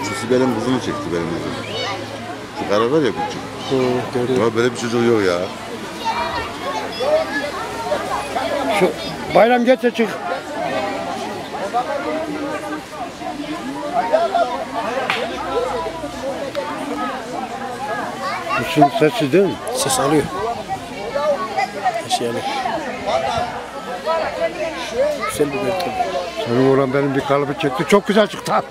Birisi benim kızımı çekti benim kızım. Şu kara var ya küçük. Hı, gördüm. Ya böyle bir çocuk yok ya. Şu bayram geçe çık. Kuşun sesi değil mi? Ses alıyor. Eşyalı. Güzel bir görüntü. Senin oğlan benim bir kalıbı çekti. Çok güzel çıktı abi.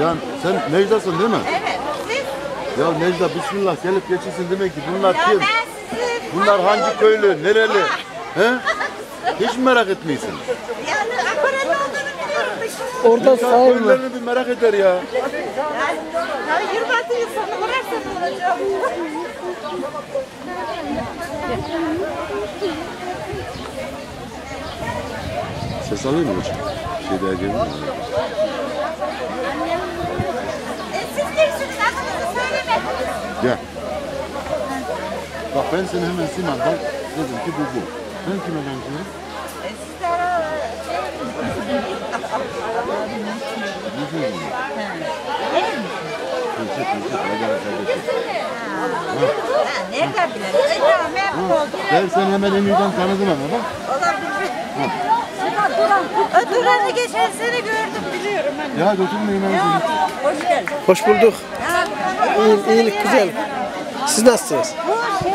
Ya sen Necda'sın değil mi? Evet. Ya Necda bismillah gelip geçirsin demek ki bunlar Ya kim? Bunlar hangi köylü, nereli? He? Hiç mi merak etmiyorsun? Yani aparat olduğunu biliyorum da şimdi. Orada İnsan sağ köylülerini bir merak eder ya. Ya 26 yıl sonra bıraksa ne olacak? Ses alıyor mu hocam? Şey daha geliyor mu? E, siz kimsiniz? Adınızı söylemediniz. Gel. Bak ben seni hemen Sinan'dan dedim ki bu bu. Sen kime benziyorsun? E, sizler Yüzüyor mu? Tülsü tülsü. Hadi hadi Ha, nereden bilelim? E, tamam memnun oldum. Ben seni hemen Emir'den tanıdım ama bak. Olabilir. O Duran'ı geçen sene gördüm biliyorum. Hani. Ya götürmeyin ben seni. Hoş geldin. Hoş bulduk. Ya, İyi, iyilik güzel. Siz nasılsınız? Bu şey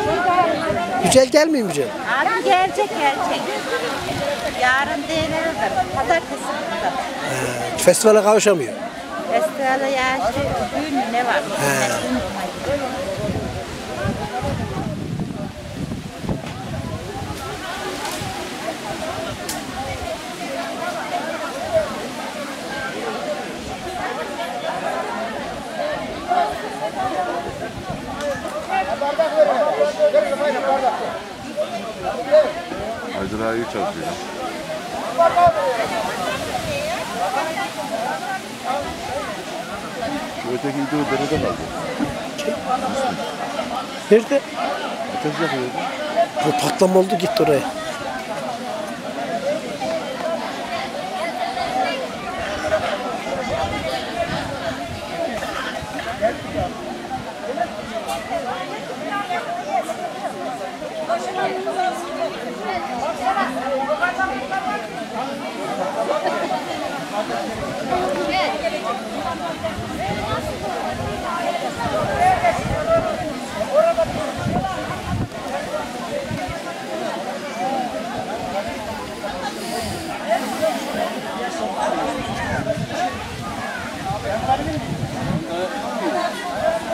Yücel gelmiyor Yücel. Abi gelecek gelecek. Yarın değil. Festivale kavuşamıyor. Festivale ya şey, düğün mü ne var? Haydar Ağa iyi çalışıyor. Şu öteki gidiyor derede kaldı. Nerede? Ateş yakıyordu. Bu patlama oldu gitti oraya.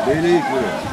Neyle yıkıyor?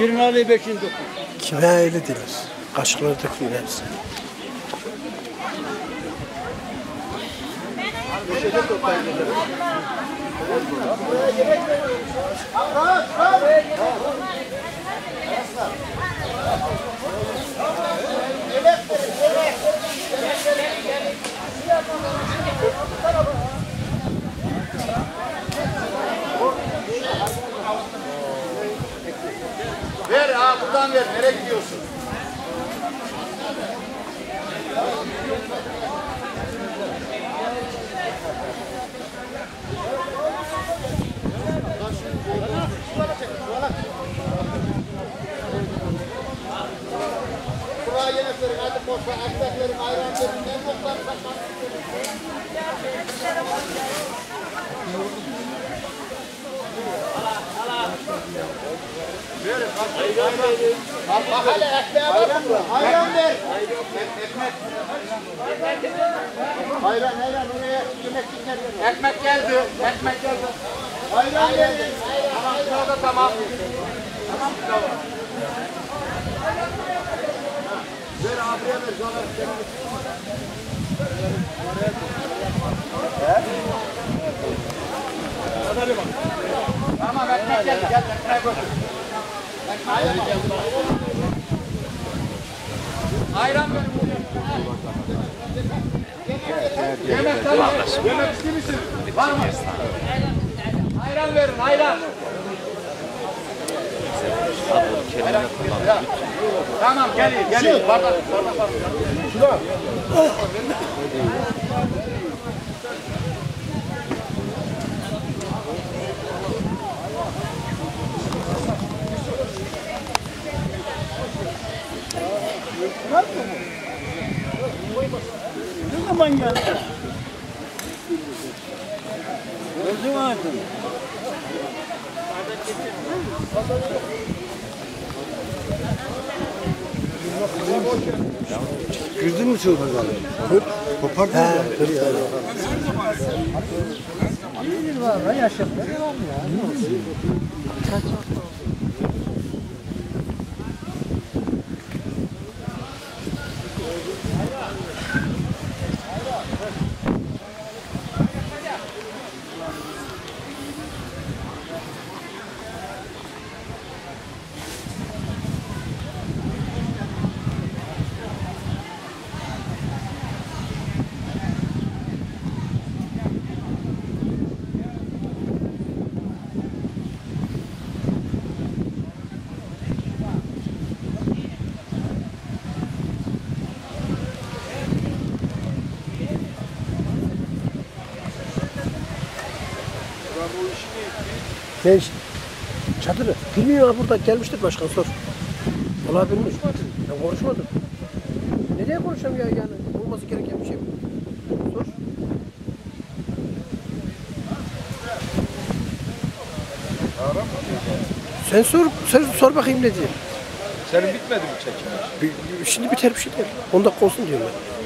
Birini alayım beşini dokuz. Kime öyle diyorlar. Kaşıkları dökülüyor hepsi. Ver Nereye gidiyorsun? Buraya yemeklerin, hadi boşver, ekmeklerin, ayranların, en boktan saklan. Ayran ver. Ayran ayran oraya yemeklikler Ekmek geldi. Ekmek geldi. Ayran verin. Tamam şurada tamam. Tamam tamam. Ver abiye ver. Sonra Tamam ekmek geldi. Gel ekmeğe koy. Ayran ver. Yemek tamam. Yemek ister misin? Var mı? Ayran verin, ayran. Ayran. Tamam, gelin, gelin. Bardak, bardak, bardak. Girdin mi çılgın galiba? Kopardın mı? Ne iş? Çadırı. Bilmiyorum burada gelmiştir başkan sor. Valla bilmiş. Ben konuşmadım. Nereye konuşacağım ya yani? Olması gereken bir şey bu. Sor. Sen sor, sen sor bakayım ne diye. Senin bitmedi mi çekim? Şimdi biter bir şey. 10 dakika olsun diyorum ben.